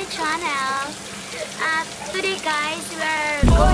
my channel. Uh, today guys, we're going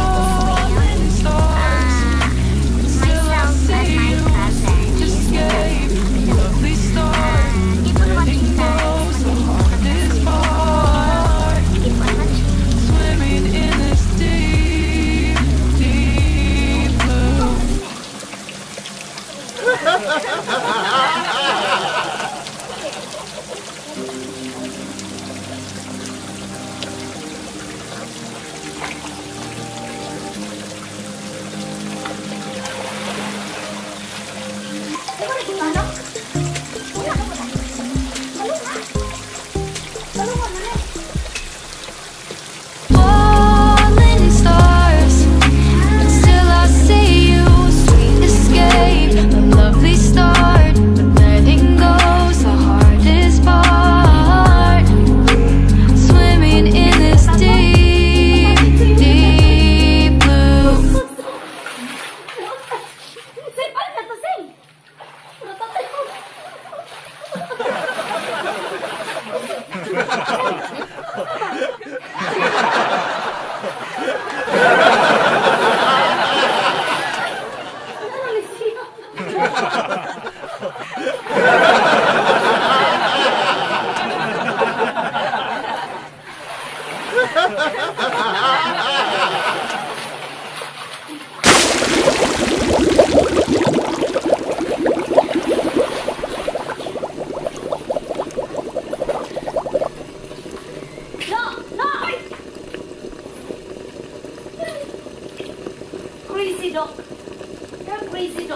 飞机着，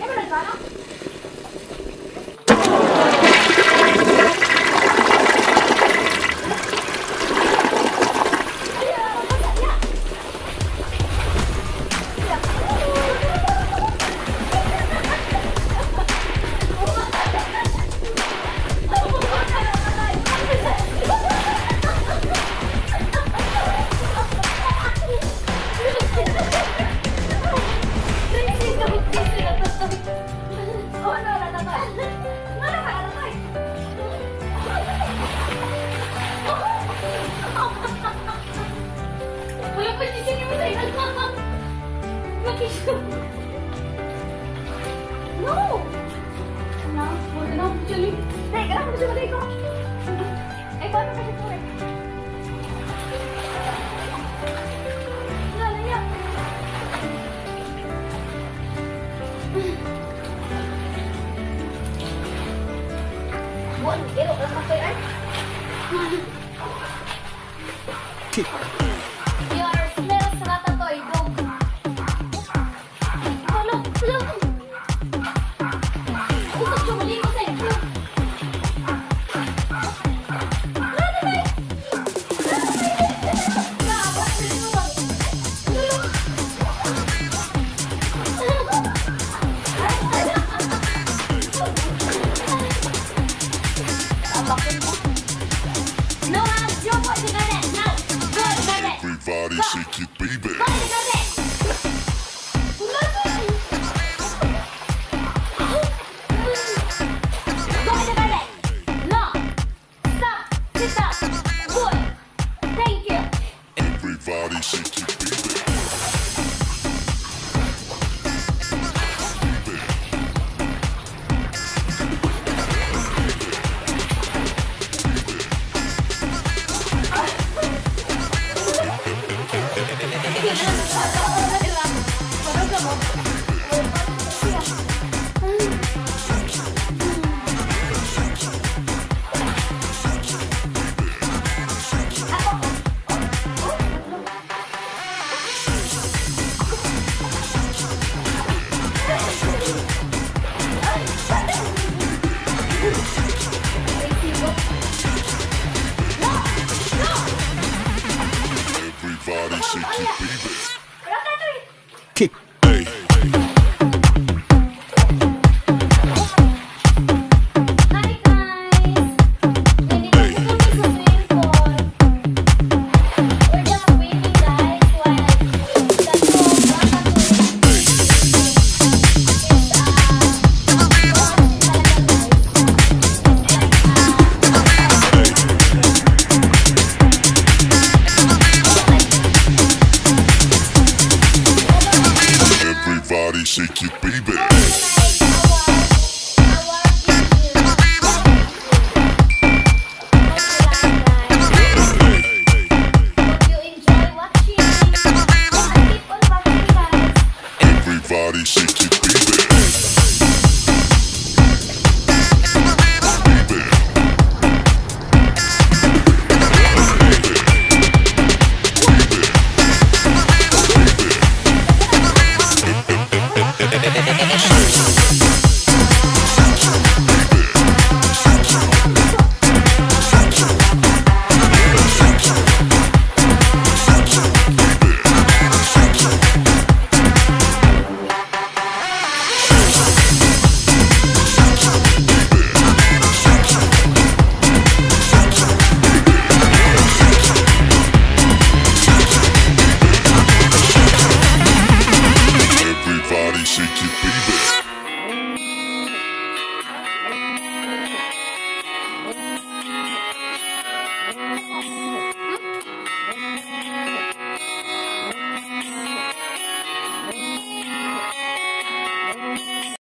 能不能干了？後ろで行こうえこうやってこうボンゲロがかっこいい。Everybody shake it. body, shake baby. Kick. body shake it, baby. Yeah.